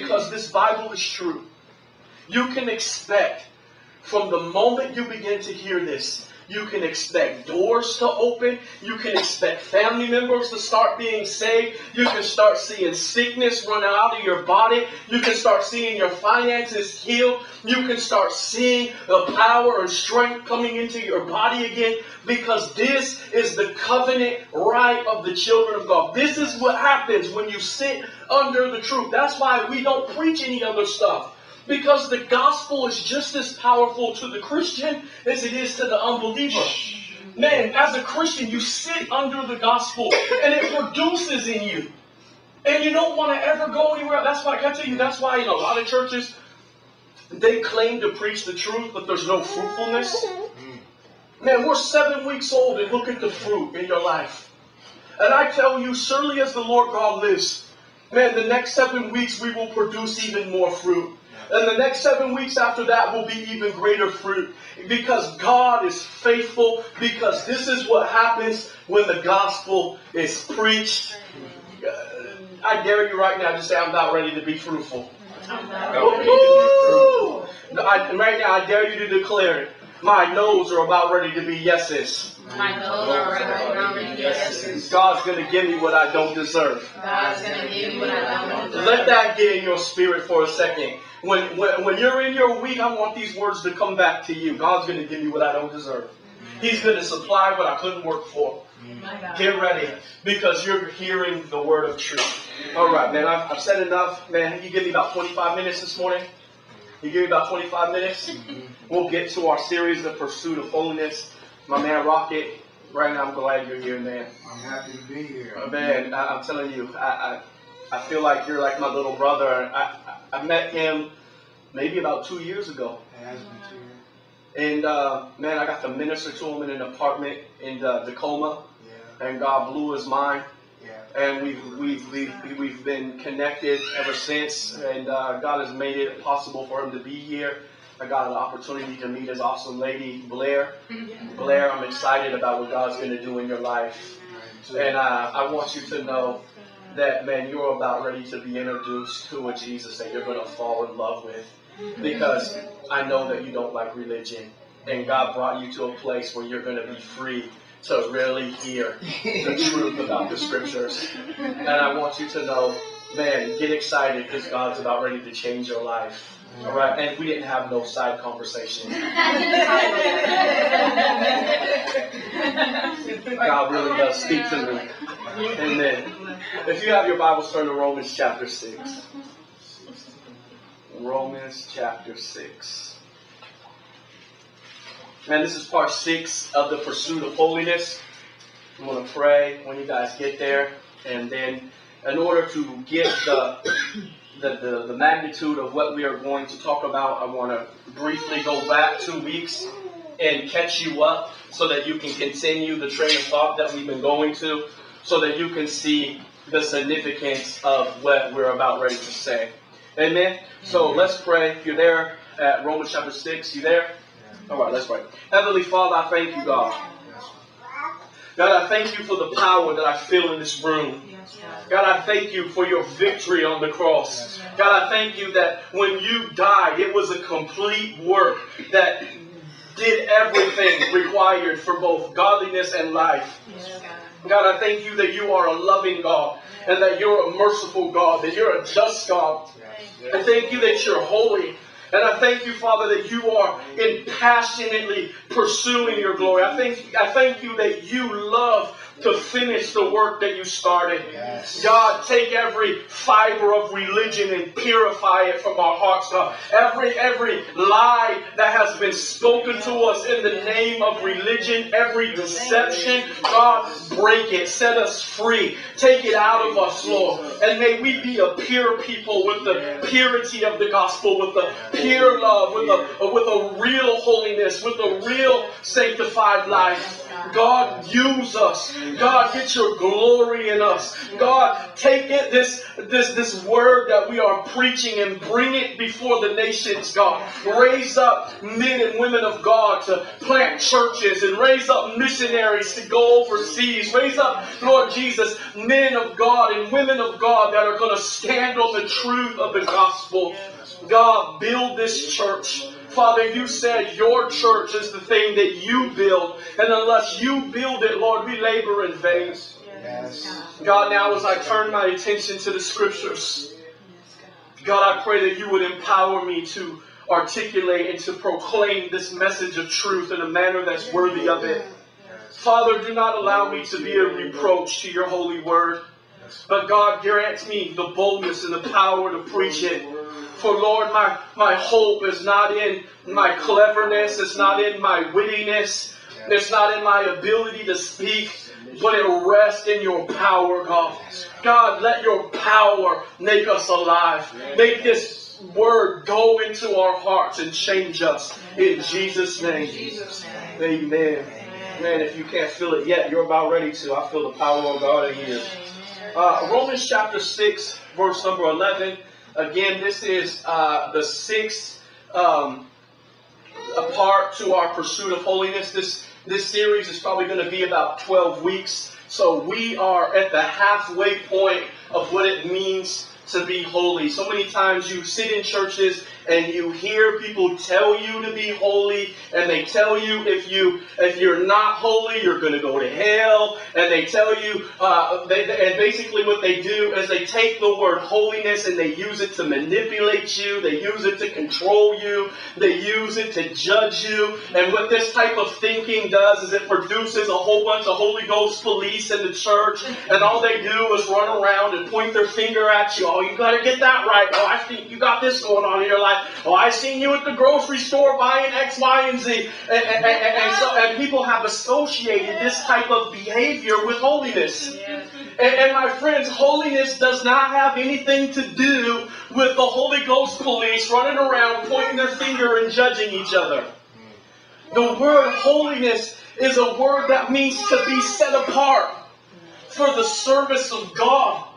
because this Bible is true, you can expect from the moment you begin to hear this you can expect doors to open. You can expect family members to start being saved. You can start seeing sickness run out of your body. You can start seeing your finances healed. You can start seeing the power and strength coming into your body again because this is the covenant right of the children of God. This is what happens when you sit under the truth. That's why we don't preach any other stuff. Because the gospel is just as powerful to the Christian as it is to the unbeliever. Man, as a Christian, you sit under the gospel and it produces in you. And you don't want to ever go anywhere. That's why I tell you, that's why in a lot of churches, they claim to preach the truth, but there's no fruitfulness. Man, we're seven weeks old and look at the fruit in your life. And I tell you, surely as the Lord God lives, man, the next seven weeks we will produce even more fruit. And the next seven weeks after that will be even greater fruit. Because God is faithful. Because this is what happens when the gospel is preached. Uh, I dare you right now to say, I'm not ready to be fruitful. I, right now, I dare you to declare it. My no's are about ready to be yeses. My no's are about ready to be yeses. God's going to give me what I don't deserve. God's going to give me what I don't deserve. Let that get in your spirit for a second. When, when, when you're in your week, I want these words to come back to you. God's going to give me what I don't deserve. He's going to supply what I couldn't work for. Get ready because you're hearing the word of truth. All right, man, I've, I've said enough. Man, you give me about 25 minutes this morning. You give me about 25 minutes. We'll get to our series, The Pursuit of Holiness. My man Rocket, right now I'm glad you're here, man. I'm happy to be here. Man, I, am telling you, I, I, I, feel like you're like my little brother. I, I, I met him maybe about two years ago. It has been two years. And uh, man, I got to minister to him in an apartment in uh, Tacoma. Yeah. And God blew his mind. Yeah. And we've, we've, we've, we've been connected ever since. And uh, God has made it possible for him to be here. I got an opportunity to meet his awesome lady, Blair. Blair, I'm excited about what God's going to do in your life. And uh, I want you to know that, man, you're about ready to be introduced to a Jesus that you're going to fall in love with. Because I know that you don't like religion. And God brought you to a place where you're going to be free to really hear the truth about the scriptures. And I want you to know, man, get excited because God's about ready to change your life. All right, and we didn't have no side conversation. God really does speak to me. Amen. If you have your Bibles, turn to Romans chapter 6. Romans chapter 6. And this is part 6 of the pursuit of holiness. I'm going to pray when you guys get there. And then, in order to get the, the, the, the magnitude of what we are going to talk about, I want to briefly go back two weeks and catch you up so that you can continue the train of thought that we've been going to, so that you can see the significance of what we're about ready to say. Amen. So let's pray. If you're there at Romans chapter 6, you there? All right, let's pray. Heavenly Father, I thank you, God. God, I thank you for the power that I feel in this room. God, I thank you for your victory on the cross. God, I thank you that when you died, it was a complete work that did everything required for both godliness and life. God, I thank you that you are a loving God and that you're a merciful God, that you're a just God. I thank you that you're holy. And I thank you, Father, that you are in passionately pursuing your glory. I thank, I thank you that you love to finish the work that you started. Yes. God, take every fiber of religion and purify it from our hearts, God. Every every lie that has been spoken to us in the name of religion, every deception, God, break it. Set us free. Take it out of us, Lord. And may we be a pure people with the purity of the gospel, with the pure love, with a with a real holiness, with a real sanctified life. God, use us. God, get your glory in us. God, take it, this, this, this word that we are preaching and bring it before the nations, God. Raise up men and women of God to plant churches and raise up missionaries to go overseas. Raise up, Lord Jesus, men of God and women of God that are going to stand on the truth of the gospel. God, build this church. Father, you said your church is the thing that you build. And unless you build it, Lord, we labor in vain. Yes. God, now as I turn my attention to the scriptures, God, I pray that you would empower me to articulate and to proclaim this message of truth in a manner that's worthy of it. Father, do not allow me to be a reproach to your holy word. But God, grant me the boldness and the power to preach it. For Lord, my, my hope is not in my cleverness, it's not in my wittiness, it's not in my ability to speak, but it rests in your power, God. God, let your power make us alive. Make this word go into our hearts and change us. In Jesus' name. Amen. Man, if you can't feel it yet, you're about ready to. I feel the power of God in here. Uh, Romans chapter 6, verse number 11. Again, this is uh, the sixth um, part to our pursuit of holiness. This, this series is probably going to be about 12 weeks. So we are at the halfway point of what it means to be holy. So many times you sit in churches and you hear people tell you to be holy and they tell you if you if you're not holy you're going to go to hell and they tell you uh, they, and basically what they do is they take the word holiness and they use it to manipulate you they use it to control you they use it to judge you and what this type of thinking does is it produces a whole bunch of Holy Ghost police in the church and all they do is run around and point their finger at you. Oh you got to get that right. Oh I think you got this going on in your life Oh, I seen you at the grocery store buying X, Y, and Z. And, and, and, and so, and people have associated this type of behavior with holiness. And my friends, holiness does not have anything to do with the Holy Ghost police running around pointing their finger and judging each other. The word holiness is a word that means to be set apart for the service of God.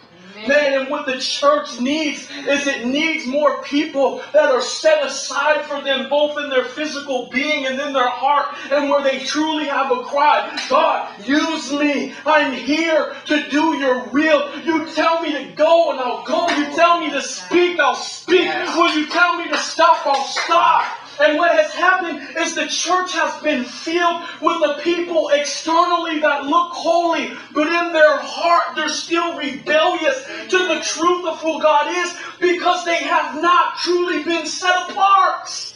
Man, and what the church needs is it needs more people that are set aside for them, both in their physical being and in their heart, and where they truly have a cry God, use me. I'm here to do your will. You tell me to go, and I'll go. You tell me to speak, I'll speak. Will you tell me to stop, I'll stop. And what has happened is the church has been filled with the people externally that look holy, but in their heart they're still rebellious to the truth of who God is because they have not truly been set apart.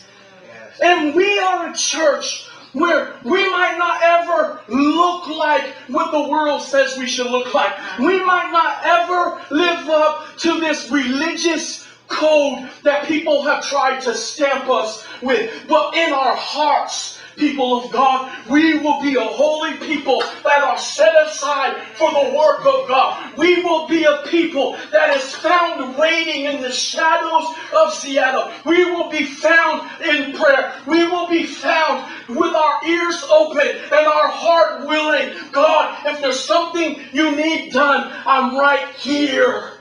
And we are a church where we might not ever look like what the world says we should look like. We might not ever live up to this religious code that people have tried to stamp us with. But in our hearts, people of God, we will be a holy people that are set aside for the work of God. We will be a people that is found waiting in the shadows of Seattle. We will be found in prayer. We will be found with our ears open and our heart willing. God, if there's something you need done, I'm right here.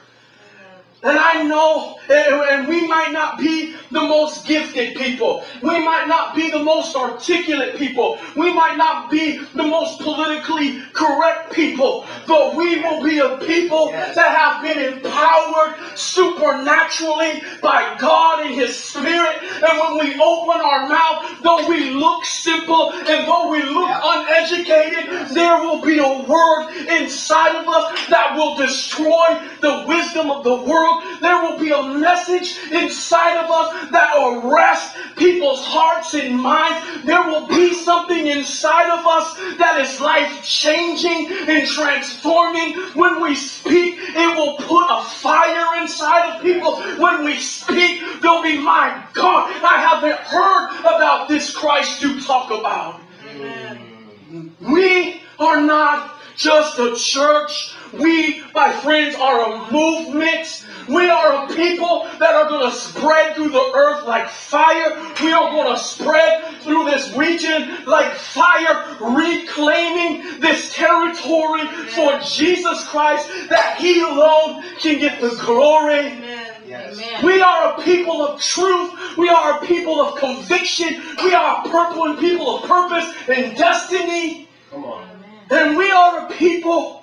And I know, and we might not be the most gifted people. We might not be the most articulate people. We might not be the most politically correct people. But we will be a people that have been empowered supernaturally by God and His Spirit. And when we open our mouth, though we look simple and though we look uneducated, there will be a word inside of us that will destroy the wisdom of the world there will be a message inside of us that will arrest people's hearts and minds. There will be something inside of us that is life changing and transforming. When we speak, it will put a fire inside of people. When we speak, they'll be, my God, I haven't heard about this Christ you talk about. Amen. We are not just a church. We, my friends, are a movement. We are a people that are going to spread through the earth like fire. We are going to spread through this region like fire, reclaiming this territory for Jesus Christ that He alone can get the glory. Yes. Amen. We are a people of truth. We are a people of conviction. We are a purple and people of purpose and destiny. Come on. And we are a people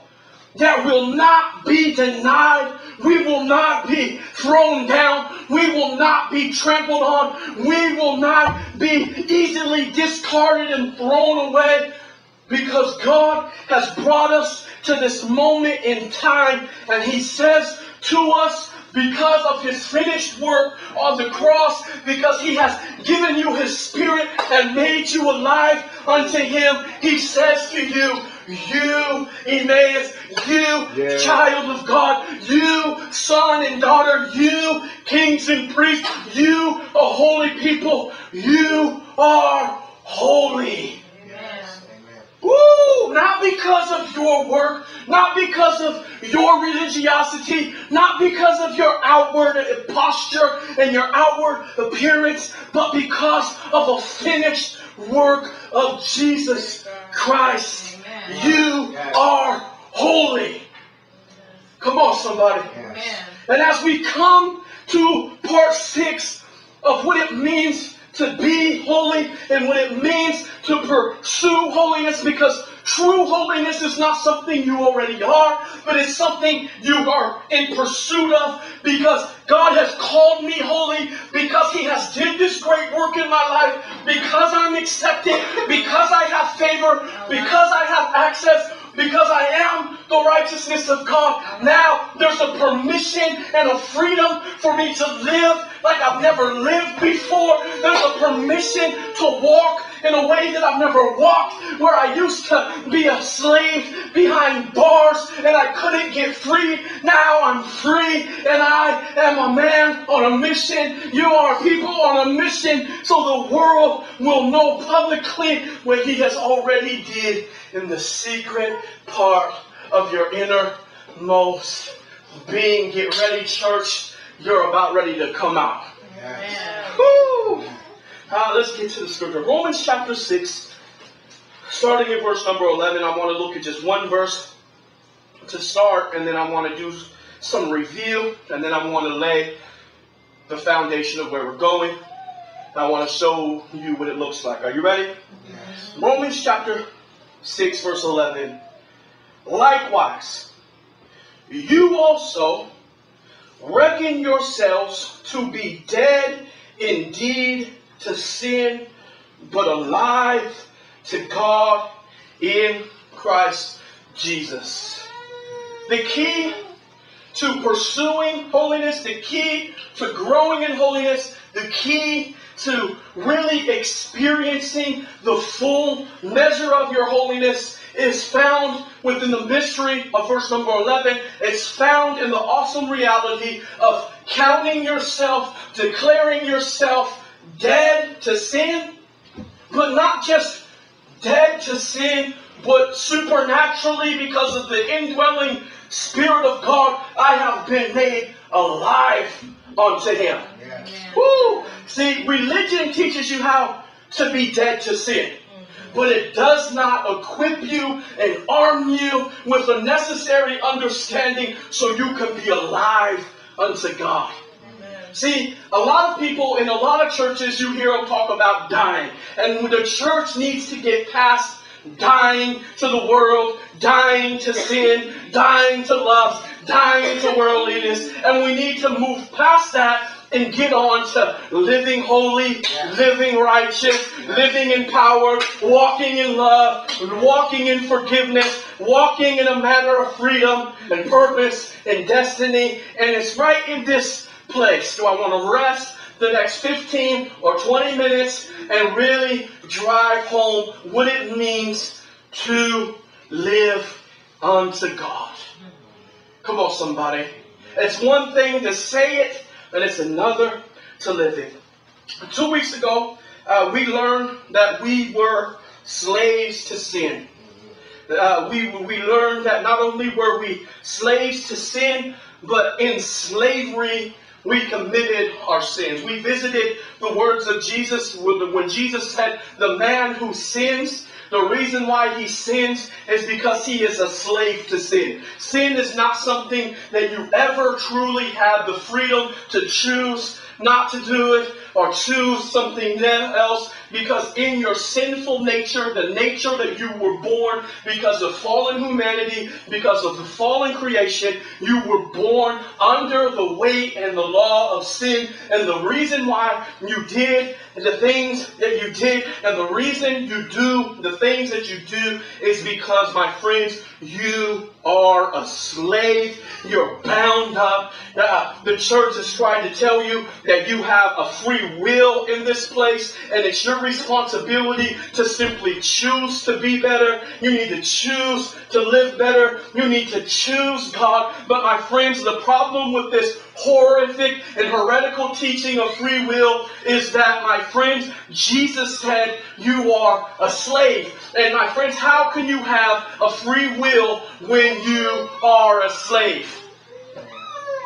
that will not be denied. We will not be thrown down. We will not be trampled on. We will not be easily discarded and thrown away because God has brought us to this moment in time and He says to us, because of his finished work on the cross, because he has given you his spirit and made you alive unto him, he says to you, you, Emmaus, you, Yeah. child of God, you, son and daughter, you, kings and priests, you, a holy people, you are holy. Yes. Woo! Not because of your work, not because of your religiosity, not because of your outward posture and your outward appearance, but because of a finished work of Jesus Christ. Amen. You Yes. are holy. Come on, somebody. Yes. And as we come to part six of what it means to be holy and what it means to pursue holiness, because true holiness is not something you already are, but it's something you are in pursuit of because God has called me holy, because He has did this great work in my life, because I'm accepted, because I have favor, because I have access, because I am the righteousness of God. Now there's a permission and a freedom for me to live like I've never lived before. There's a permission to walk in a way that I've never walked, where I used to be a slave behind bars and I couldn't get free. Now I'm free and I am a man on a mission. You are people on a mission so the world will know publicly what he has already did in the secret part of your innermost being. Get ready, church. You're about ready to come out. Yes. Woo! Uh, let's get to the scripture. Romans chapter 6, starting at verse number 11. I want to look at just one verse to start, and then I want to do some review, and then I want to lay the foundation of where we're going. I want to show you what it looks like. Are you ready? Yes. Romans chapter 6, verse 11. Likewise, you also reckon yourselves to be dead indeed to sin, but alive to God in Christ Jesus. The key to pursuing holiness, the key to growing in holiness, the key to really experiencing the full measure of your holiness is found within the mystery of verse number 11. It's found in the awesome reality of counting yourself, declaring yourself dead to sin, but not just dead to sin, but supernaturally because of the indwelling Spirit of God, I have been made alive unto Him. Yes. Woo! See, religion teaches you how to be dead to sin. But it does not equip you and arm you with the necessary understanding so you can be alive unto God. See, a lot of people in a lot of churches, you hear them talk about dying. And the church needs to get past dying to the world, dying to sin, dying to lust, dying to worldliness. And we need to move past that and get on to living holy, living righteous, living in power, walking in love, walking in forgiveness, walking in a manner of freedom and purpose and destiny. And it's right in this place. Do I want to rest the next 15 or 20 minutes and really drive home what it means to live unto God? Come on, somebody. It's one thing to say it, and it's another to live in. Two weeks ago, uh, we learned that we were slaves to sin. Uh, we, we learned that not only were we slaves to sin, but in slavery we committed our sins. We visited the words of Jesus when Jesus said, The man who sins, the reason why he sins is because he is a slave to sin. Sin is not something that you ever truly have the freedom to choose not to do it or choose something else because in your sinful nature, the nature that you were born because of fallen humanity, because of the fallen creation, you were born under the weight and the law of sin. And the reason why you did the things that you did, and the reason you do the things that you do is because, my friends, you are a slave. You're bound up. Uh, the church is trying to tell you that you have a free will in this place, and it's your responsibility to simply choose to be better. You need to choose to live better. You need to choose God. But my friends, the problem with this horrific and heretical teaching of free will is that, my friends, Jesus said you are a slave. And my friends, how can you have a free will when you are a slave?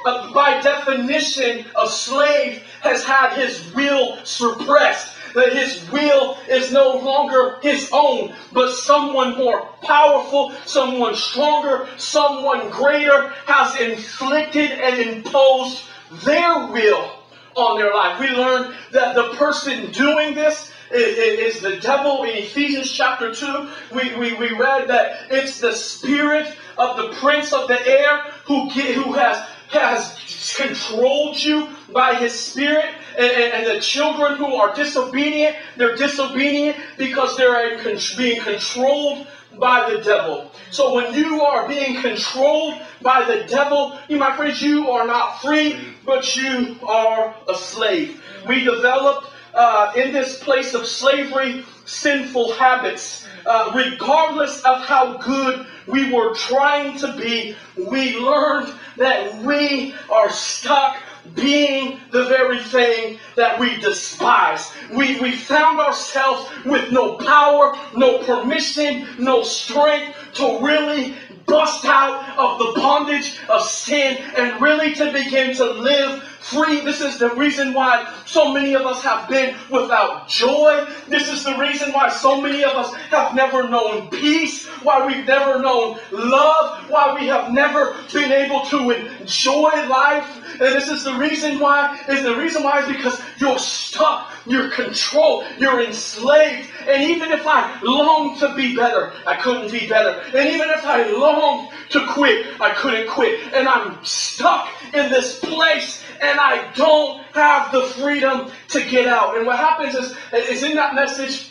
Uh, by definition, a slave has had his will suppressed that his will is no longer his own, but someone more powerful, someone stronger, someone greater has inflicted and imposed their will on their life. We learn that the person doing this is, the devil in Ephesians chapter 2. We, we, we read that it's the spirit of the prince of the air who, get, who has, has controlled you by his spirit and, and, and, the children who are disobedient, they're disobedient because they're being controlled by the devil. So when you are being controlled by the devil, you, my friends, you are not free, but you are a slave. We developed uh, in this place of slavery sinful habits. Uh, regardless of how good we were trying to be, we learned that we are stuck being the very thing that we despise. We, we found ourselves with no power, no permission, no strength to really bust out of the bondage of sin and really to begin to live free. This is the reason why so many of us have been without joy. This is the reason why so many of us have never known peace, why we've never known love, why we have never been able to enjoy life. And this is the reason why, is the reason why is because you're stuck, you're controlled, you're enslaved. And even if I long to be better, I couldn't be better. And even if I longed to quit, I couldn't quit. And I'm stuck in this place and I don't have the freedom to get out. And what happens is, is in that message,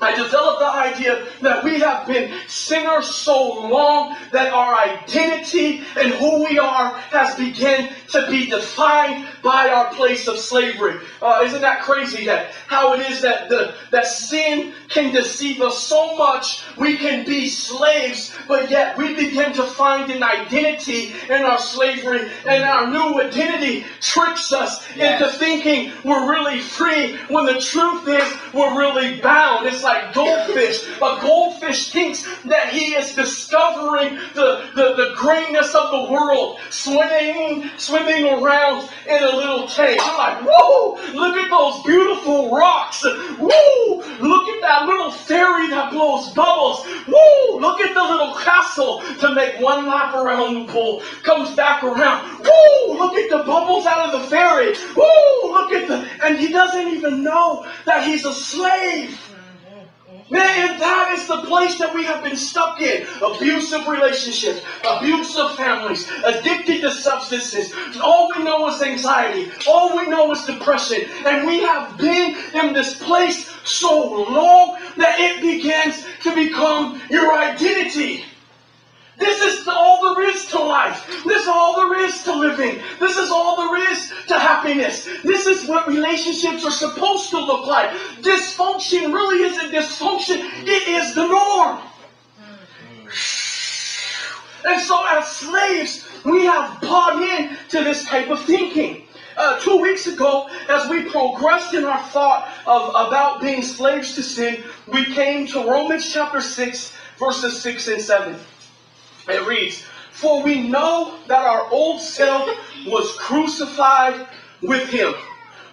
I developed the idea that we have been sinners so long that our identity and who we are has begun to be defined by our place of slavery. Uh, isn't that crazy that how it is that the that sin can deceive us so much we can be slaves, but yet we begin to find an identity in our slavery, and our new identity tricks us yes. into thinking we're really free when the truth is we're really bound. It's like goldfish. A goldfish thinks that he is discovering the, the, the greatness of the world, swimming, swimming around in a little tank. I'm like, whoa, look at those beautiful rocks. Woo, look at that little fairy that blows bubbles. Woo, look at the little castle to make one lap around the pool. Comes back around. Woo, look at the bubbles out of the fairy. Woo, look at the, and he doesn't even know that he's a slave. Man, that is the place that we have been stuck in. Abusive relationships, abusive families, addicted to substances. All we know is anxiety. All we know is depression. And we have been in this place so long that it begins to become your identity. This is all there is to living. This is all there is to happiness. This is what relationships are supposed to look like. Dysfunction really isn't dysfunction, it is the norm. And so, as slaves, we have bought in to this type of thinking. Uh, two weeks ago, as we progressed in our thought of about being slaves to sin, we came to Romans chapter 6, verses 6 and 7. It reads, For we know that our old self was crucified with him.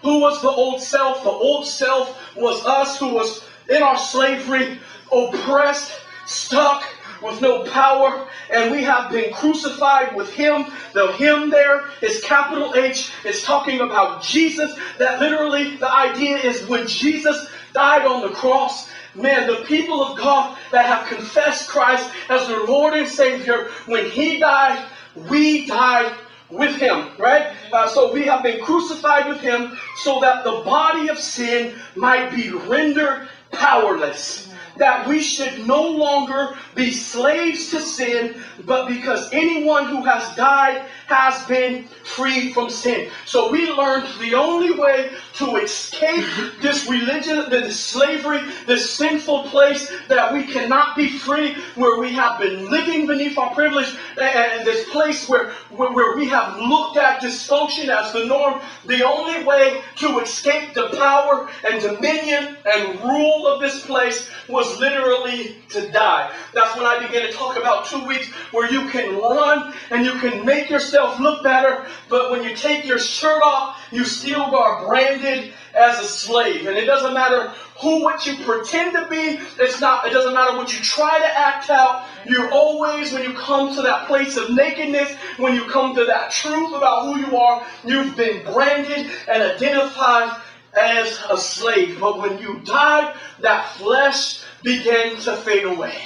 Who was the old self? The old self was us who was in our slavery, oppressed, stuck, with no power, and we have been crucified with him. The him there is capital H. It's talking about Jesus. That literally, the idea is when Jesus died on the cross, man, the people of God that have confessed Christ as their Lord and Savior, when he died, we died with him, right? Uh, so we have been crucified with him so that the body of sin might be rendered powerless that we should no longer be slaves to sin, but because anyone who has died has been freed from sin. So we learned the only way to escape this religion, this slavery, this sinful place that we cannot be free, where we have been living beneath our privilege, and this place where, where, where we have looked at dysfunction as the norm. The only way to escape the power and dominion and rule of this place was literally to die. That's when I began to talk about two weeks where you can run and you can make yourself look better, but when you take your shirt off, you still are branded as a slave. And it doesn't matter who what you pretend to be. It's not, it doesn't matter what you try to act out. You're always, when you come to that place of nakedness, when you come to that truth about who you are, you've been branded and identified as a slave. But when you died, that flesh began to fade away.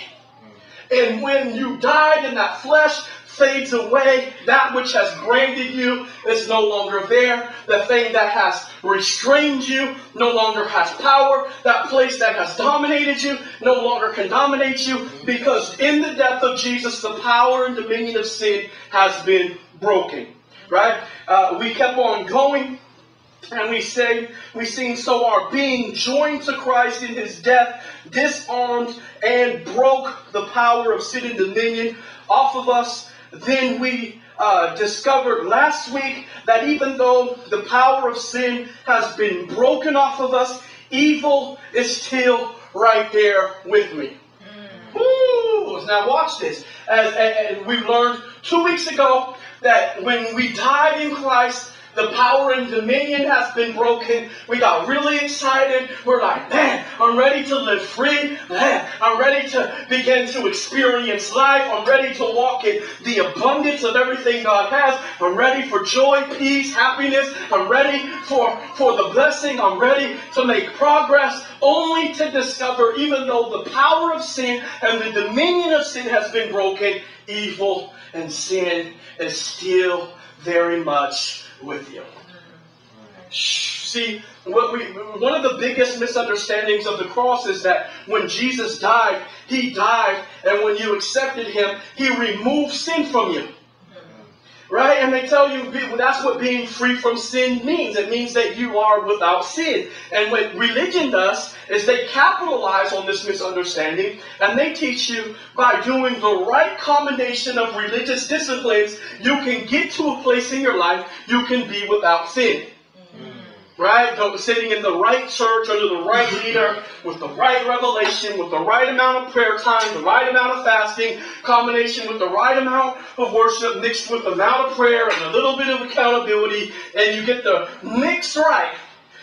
And when you died in that flesh fades away, that which has branded you is no longer there. The thing that has restrained you no longer has power. That place that has dominated you no longer can dominate you because in the death of Jesus, the power and dominion of sin has been broken. Right? Uh, we kept on going and we say, we sing, so our being joined to Christ in his death, disarmed and broke the power of sin and dominion off of us. Then we uh, discovered last week that even though the power of sin has been broken off of us, evil is still right there with me. Ooh, now watch this. As, as, as we learned two weeks ago that when we died in Christ, the power and dominion has been broken. We got really excited. We're like, man, I'm ready to live free. Man, I'm ready to begin to experience life. I'm ready to walk in the abundance of everything God has. I'm ready for joy, peace, happiness. I'm ready for, for the blessing. I'm ready to make progress only to discover, even though the power of sin and the dominion of sin has been broken, evil and sin is still very much with you. See, what we, one of the biggest misunderstandings of the cross is that when Jesus died, he died, and when you accepted him, he removed sin from you. Right? And they tell you that's what being free from sin means. It means that you are without sin. And what religion does is they capitalize on this misunderstanding and they teach you by doing the right combination of religious disciplines, you can get to a place in your life you can be without sin right? Sitting in the right church under the right leader with the right revelation, with the right amount of prayer time, the right amount of fasting, combination with the right amount of worship mixed with the amount of prayer and a little bit of accountability, and you get the mix right.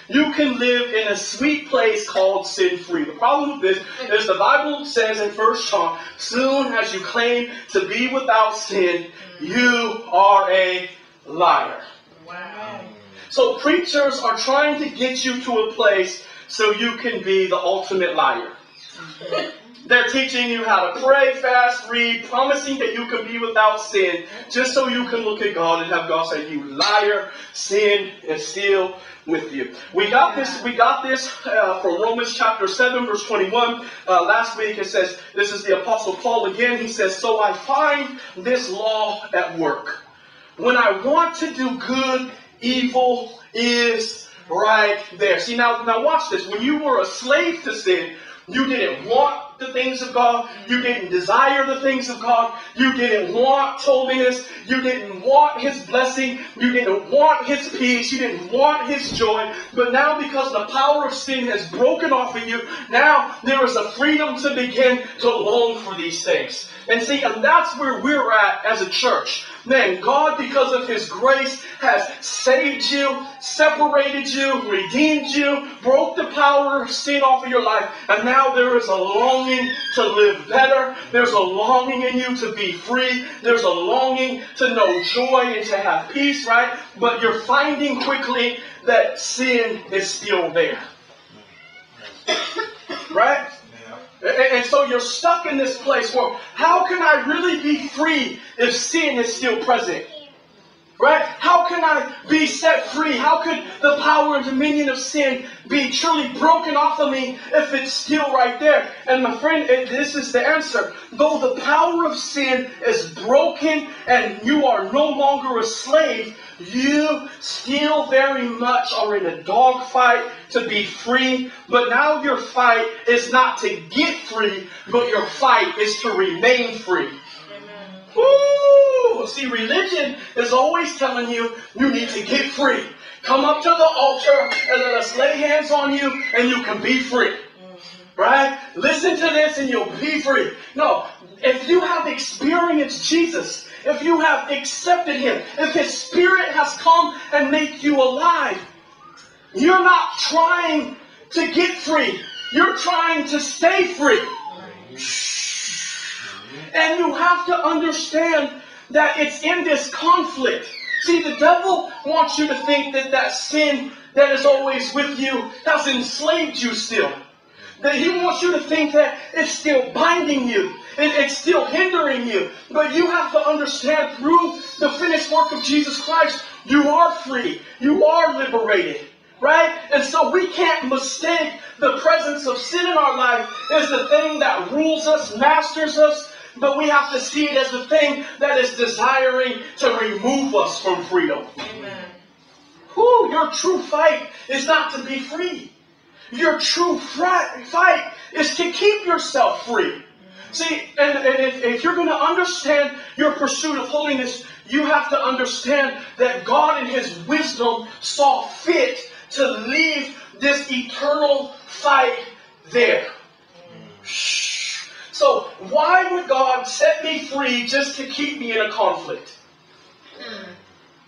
You can live in a sweet place called sin free. The problem with this is the Bible says in 1 John, soon as you claim to be without sin, you are a liar. Wow. So preachers are trying to get you to a place so you can be the ultimate liar. They're teaching you how to pray, fast, read, promising that you can be without sin, just so you can look at God and have God say, "You liar, sin is still with you." We got this. We got this uh, from Romans chapter seven, verse twenty-one. Uh, last week it says, "This is the Apostle Paul again." He says, "So I find this law at work. When I want to do good." Evil is right there. See, now, now watch this. When you were a slave to sin, You didn't want the things of God. You didn't desire the things of God. You didn't want holiness. You didn't want His blessing. You didn't want His peace. You didn't want His joy. But now, because the power of sin has broken off of you, now there is a freedom to begin to long for these things. And see, and that's where we're at as a church. Man, God, because of His grace, has saved you, separated you, redeemed you, broke the power of sin off of your life, and now there is a longing to live better. There's a longing in you to be free. There's a longing to know joy and to have peace, right? But you're finding quickly that sin is still there. Right? And, so you're stuck in this place where how can I really be free if sin is still present? Right? How can I be set free? How could the power and dominion of sin be truly broken off of me if it's still right there? And my friend, this is the answer. Though the power of sin is broken and you are no longer a slave, you still very much are in a dogfight to be free. But now your fight is not to get free, but your fight is to remain free. Woo! See, religion is always telling you you need to get free. Come up to the altar and let us lay hands on you and you can be free. Mm-hmm. Right? Listen to this and you'll be free. No, if you have experienced Jesus, if you have accepted Him, if His Spirit has come and made you alive, you're not trying to get free. You're trying to stay free. And you have to understand that it's in this conflict. See, the devil wants you to think that that sin that is always with you has enslaved you still. That he wants you to think that it's still binding you. it's still hindering you. But you have to understand through the finished work of Jesus Christ, you are free. You are liberated. Right? And so we can't mistake the presence of sin in our life as the thing that rules us, masters us, but we have to see it as the thing that is desiring to remove us from freedom. Amen. Whew, your true fight is not to be free. Your true fight is to keep yourself free. See, and, and if, if you're going to understand your pursuit of holiness, you have to understand that God in His wisdom saw fit to leave this eternal fight there. So why would God set me free just to keep me in a conflict? Hmm.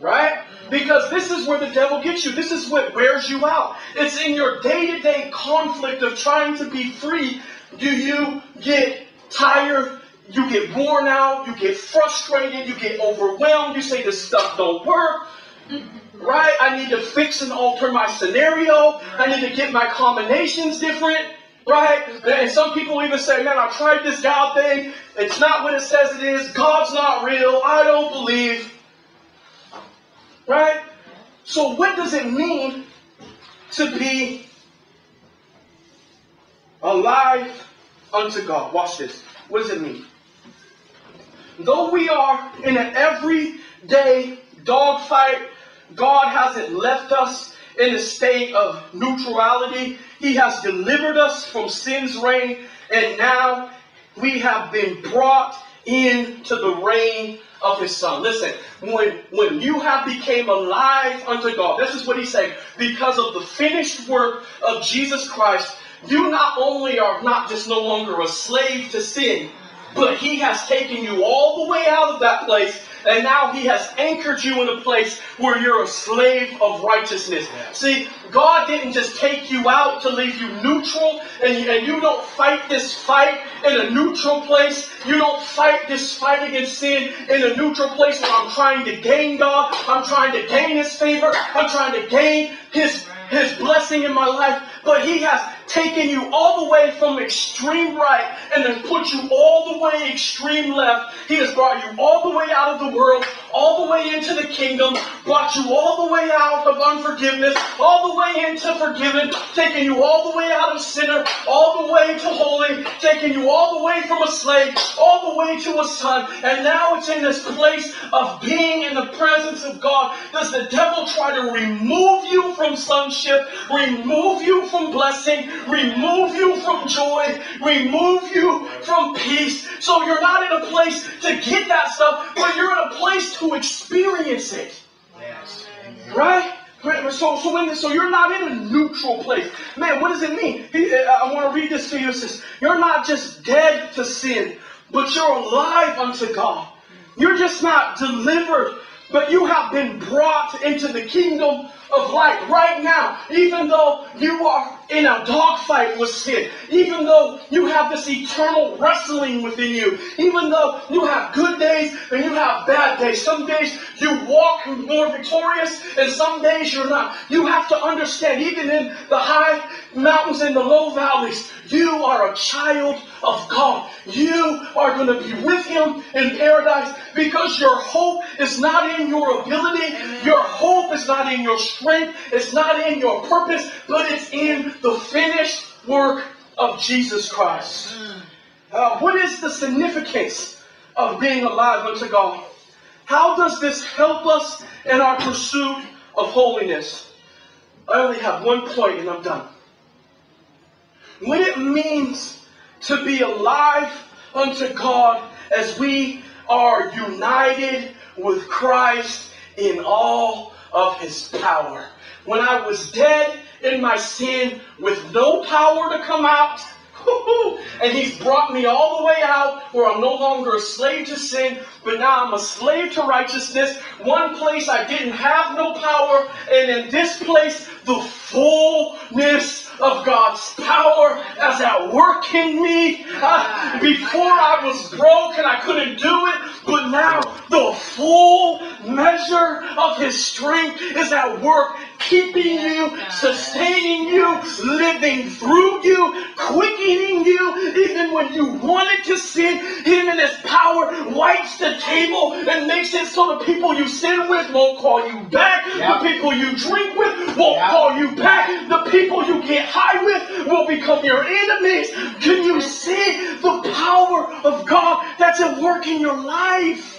Right? Because this is where the devil gets you. This is what wears you out. It's in your day-to-day conflict of trying to be free. Do you get tired? You get worn out. You get frustrated. You get overwhelmed. You say this stuff don't work. Right? I need to fix and alter my scenario. I need to get my combinations different. Right? And some people even say, man, I tried this God thing. It's not what it says it is. God's not real. I don't believe. Right? So what does it mean to be alive unto God? Watch this. What does it mean? Though we are in an everyday dogfight, God hasn't left us in a state of neutrality. He has delivered us from sin's reign, and now we have been brought into the reign of his son. Listen, when, when you have became alive unto God, this is what he's saying, because of the finished work of Jesus Christ, you not only are not just no longer a slave to sin, but he has taken you all the way out of that place and now he has anchored you in a place where you're a slave of righteousness. See, God didn't just take you out to leave you neutral, and, and you don't fight this fight in a neutral place. You don't fight this fight against sin in a neutral place where I'm trying to gain God. I'm trying to gain His favor. I'm trying to gain His his blessing in my life, but He has taken you all the way from extreme right and then put you all the way extreme left. He has brought you all the way out of the world, all the way into the kingdom, brought you all the way out of unforgiveness, all the way into forgiven, taking you all the way out of sinner, all the way to holy, taking you all the way from a slave, all the way to a son, and now it's in this place of being in the presence of God. Does the devil try to remove you from sonship, remove you from blessing, remove you from joy, remove you from peace? So you're not in a place to get that stuff, but you're in a place to experience it. Yes. Right? So, so, when, so you're not in a neutral place. Man, what does it mean? He, uh, uh, I want to read this to you. It says, You're not just dead to sin, but you're alive unto God. You're just not delivered, but you have been brought into the kingdom of light right now. Even though you are in a dogfight with sin, even though you have this eternal wrestling within you, even though you have good days and you have bad days. Some days you walk more victorious, and some days you're not. You have to understand, even in the high mountains and the low valleys, you are a child of God. You are going to be with Him in paradise because your hope is not in your ability, your hope is not in your strength, it's not in your purpose, but it's in the finished work of Jesus Christ. Uh, what is the significance of being alive unto God? How does this help us in our pursuit of holiness? I only have one point and I'm done. What it means to be alive unto God as we are united with Christ in all of his power. When I was dead in my sin with no power to come out, and he's brought me all the way out where I'm no longer a slave to sin, but now I'm a slave to righteousness. One place I didn't have no power, and in this place, the fullness of God's power as at work in me. Uh, before I was broke and I couldn't do it, but now the full measure of His strength is at work, keeping you, sustaining you, living through you, quickening you, even when you wanted to sin. Him in His power wipes the table and makes it so the people you sin with won't call you back. Yep. The people you drink with won't Yep. call you back. The people you get high with will become your enemies. Can you see the power of God that's at work in your life?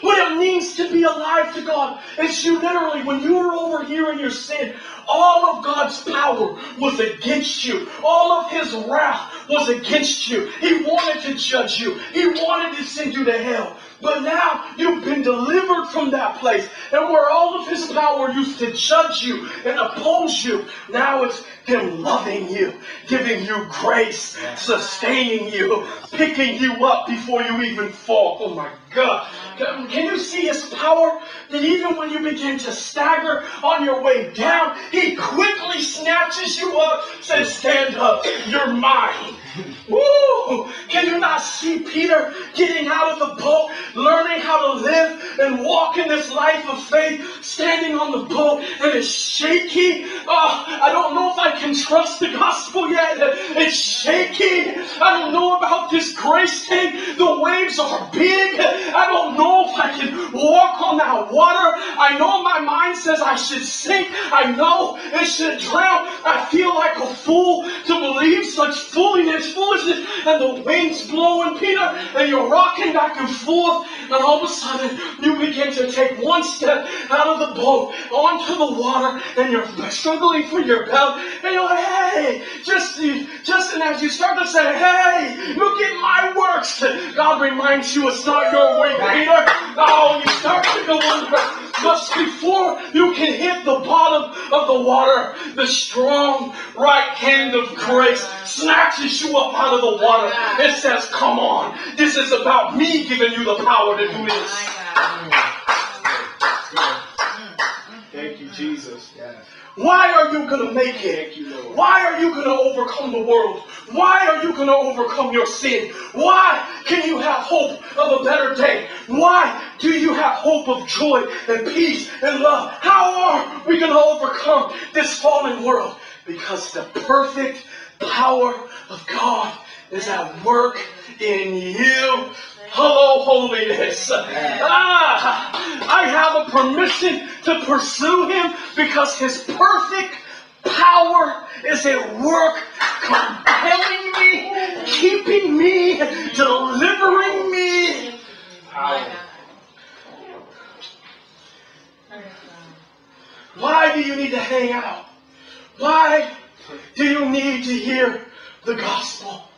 What it means to be alive to God is you literally, when you were over here in your sin, all of God's power was against you. All of His wrath was against you. He wanted to judge you. He wanted to send you to hell. But now you've been delivered from that place. And where all of His power used to judge you and oppose you, now it's Him loving you, giving you grace, sustaining you, picking you up before you even fall. Oh my God. Can you see His power? That even when you begin to stagger on your way down, He quickly snatches you up, says, Stand up, you're mine. Woo! Can you not see Peter getting out of the boat, learning how to live and walk in this life of faith, standing on the boat and it's shaky? Oh, I don't know if I can trust the gospel yet. It's shaking. I don't know about this grace thing. The waves are big. I don't know if I can walk on that water. I know my mind says I should sink. I know it should drown. I feel like a fool to believe such foolishness, foolishness, and the wind's blowing, Peter, and you're rocking back and forth, and all of a sudden you begin to take one step out of the boat onto the water, and you're struggling for your belt, and you're like, hey, just, just, and as you start to say, hey, look at my works, God reminds you it's not your way, Peter. Oh, you start to go under. Just before you can hit the bottom of the water, the strong right hand of grace snatches you up out of the water and says, Come on, this is about me giving you the power to do this. Thank you, Jesus. Why are you going to make it? Thank you, Lord. Why are you going to overcome the world? Why are you going to overcome your sin? Why can you have hope of a better day? Why do you have hope of joy and peace and love? How are we going to overcome this fallen world? Because the perfect power of God is at work in you. Hello, holiness. Ah, I have a permission to pursue him because his perfect power is at work compelling me, keeping me, delivering me. Why do you need to hang out? Why do you need to hear the gospel?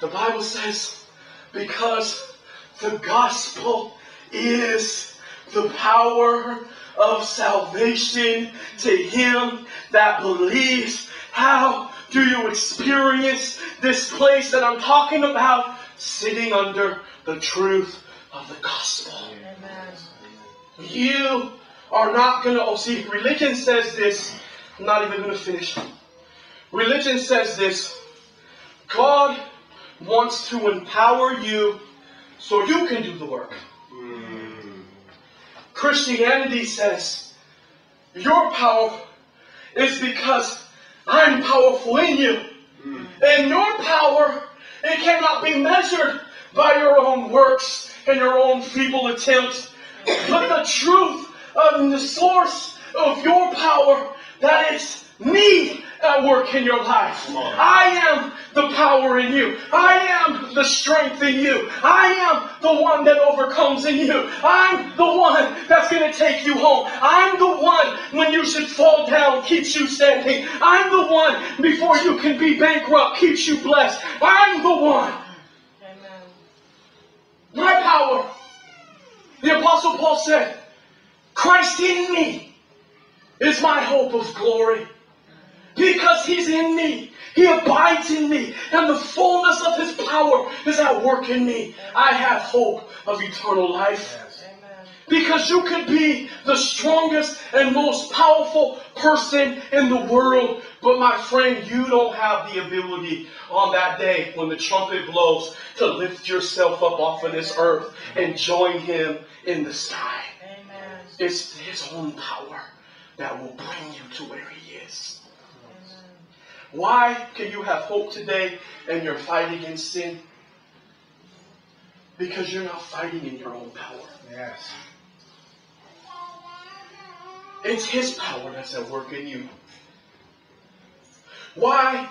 The Bible says, because the gospel is the power of salvation to him that believes. How do you experience this place that I'm talking about? Sitting under the truth of the gospel. You are not going to, oh, see, religion says this. I'm not even going to finish. Religion says this God wants to empower you so you can do the work. Hmm. Christianity says your power is because I'm powerful in you. Hmm. And your power, it cannot be measured by your own works and your own feeble attempts. But the truth of the source of your power, that is me at work in your life. I am the power in you. I am the strength in you. I am the one that overcomes in you. I'm the one that's going to take you home. I'm the one when you should fall down keeps you standing. I'm the one before you can be bankrupt keeps you blessed. I'm the one. My power. The Apostle Paul said, Christ in me is my hope of glory. Because he's in me. He abides in me. And the fullness of his power is at work in me. I have hope of eternal life. Because you could be the strongest and most powerful person in the world. But my friend, you don't have the ability on that day when the trumpet blows to lift yourself up off of this earth and join him in the sky. It's his own power that will bring you to where he is. Why can you have hope today and you're fighting in sin? Because you're not fighting in your own power. Yes. It's His power that's at work in you. Why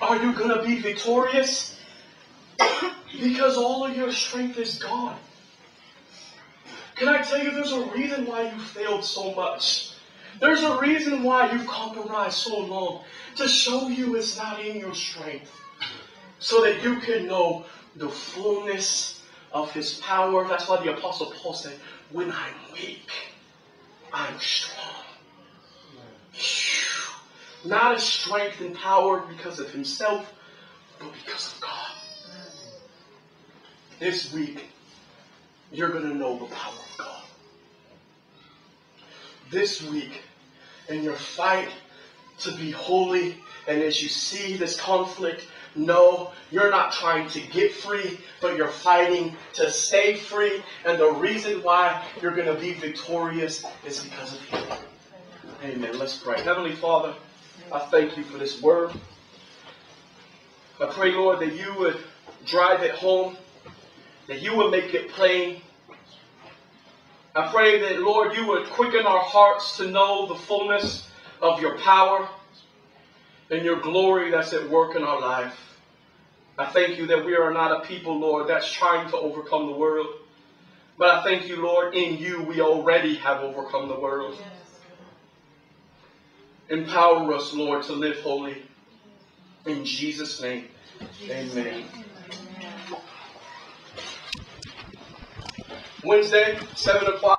are you going to be victorious? because all of your strength is gone. Can I tell you there's a reason why you failed so much? There's a reason why you've compromised so long. To show you it's not in your strength. So that you can know the fullness of His power. That's why the Apostle Paul said, When I'm weak, I'm strong. Not a strength and power because of himself, but because of God. This week, you're going to know the power of God. This week, in your fight to be holy, and as you see this conflict, no, you're not trying to get free, but you're fighting to stay free. And the reason why you're going to be victorious is because of Him. Amen. Let's pray. Heavenly Father, I thank you for this word. I pray, Lord, that you would drive it home, that you would make it plain. I pray that, Lord, you would quicken our hearts to know the fullness of your power and your glory that's at work in our life. I thank you that we are not a people, Lord, that's trying to overcome the world. But I thank you, Lord, in you we already have overcome the world. Empower us, Lord, to live holy. In Jesus' name, amen. Wednesday, 7 o'clock.